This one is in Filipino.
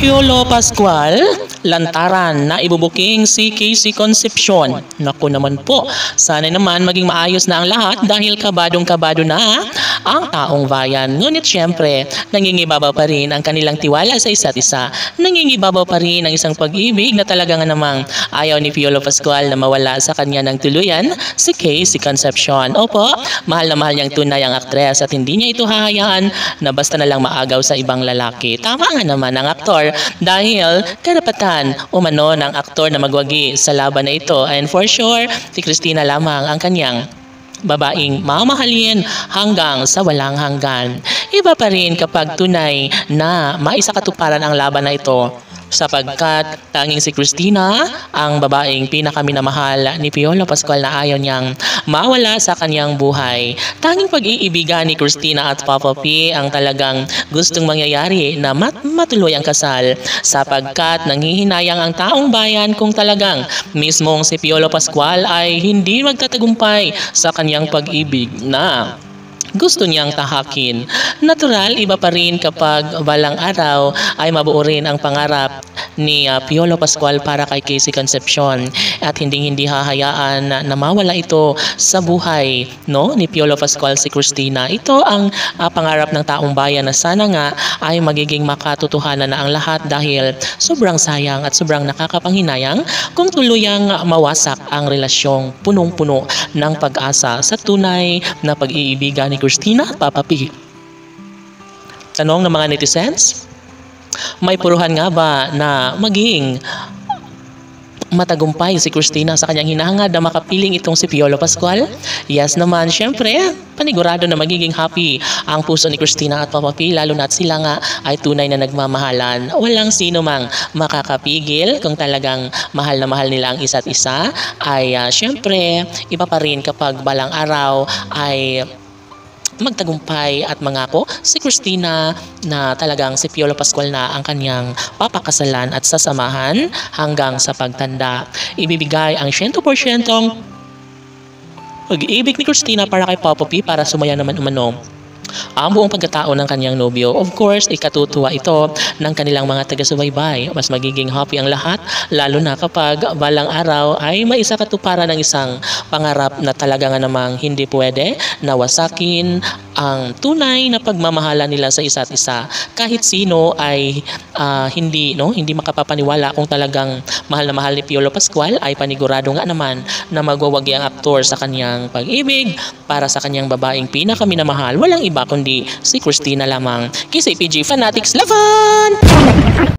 Piolo Pascual, lantaran na ibubuking si Casey Concepcion. Naku naman po, sana naman maging maayos na ang lahat dahil kabadong-kabado na ang taong bayan. Ngunit syempre, nangingibabaw pa rin ang kanilang tiwala sa isa't isa. Nangingibabaw pa rin ang isang pag-ibig na talaga nga namang ayaw ni Piolo Pascual na mawala sa kanya ng tuluyan, si Casey Concepcion. Opo, mahal na mahal niyang tunay ang aktres at hindi niya ito hahayaan na basta na lang maagaw sa ibang lalaki. Tama nga naman ang aktor dahil karapatan umano ng aktor na magwagi sa laban na ito. And for sure, si Christina lamang ang kanyang babaeng mamahalin hanggang sa walang hanggan. Iba pa rin kapag tunay na maisakatuparan ang laban na ito sapagkat tanging si Christina ang babaeng pinakaminamahal ni Piolo Pascual na ayaw niyang mawala sa kanyang buhay. Tanging pag-iibigan ni Christina at Papa P ang talagang gustong mangyayari na mat matuloy ang kasal sapagkat nanghihinayang ang taong bayan kung talagang mismong si Piolo Pascual ay hindi magtatagumpay sa kanyang pag-ibig na gusto niyang tahakin. Natural, iba pa rin kapag balang araw ay mabuo rin ang pangarap ni uh, Piolo Pascual para kay Casey Concepcion at hindi hindi hahayaan na, na mawala ito sa buhay no ni Piolo Pascual si Christina. Ito ang uh, pangarap ng taong bayan na sana nga ay magiging makatotohanan na ang lahat dahil sobrang sayang at sobrang nakakapanghinayang kung tuluyang mawasak ang relasyong punong-puno ng pag-asa sa tunay na pag-iibigan ni Christina at Papa P. Tanong ng mga netizens, may puruhan nga ba na maging matagumpay si Christina sa kanyang hinahangad na makapiling itong si Piolo Pascual? Yes naman, syempre, panigurado na magiging happy ang puso ni Christina at Papa P, lalo na at sila nga ay tunay na nagmamahalan. Walang sino mang makakapigil kung talagang mahal na mahal nila ang isa't isa, ay uh, syempre, iba pa rin kapag balang araw ay magtagumpay at mangako si Christina na talagang si Piolo Pascual na ang kanyang papakasalan at sasamahan hanggang sa pagtanda. Ibibigay ang 100% pag-ibig ni Christina para kay Papa P para sumaya naman umano ang buong pagkatao ng kanyang nobyo. Of course, ikatutuwa ito ng kanilang mga taga-subaybay. Mas magiging happy ang lahat, lalo na kapag balang araw ay may isa katuparan ng isang pangarap na talaga nga namang hindi pwede nawasakin ang tunay na pagmamahala nila sa isa't isa. Kahit sino ay uh, hindi no hindi makapapaniwala kung talagang mahal na mahal ni Piolo Pascual ay panigurado nga naman na magwawagi ang aktor sa kanyang pag-ibig para sa kanyang babaeng pinakaminamahal. Walang iba kundi si Christina lamang. Kisi PG Fanatics Lavan!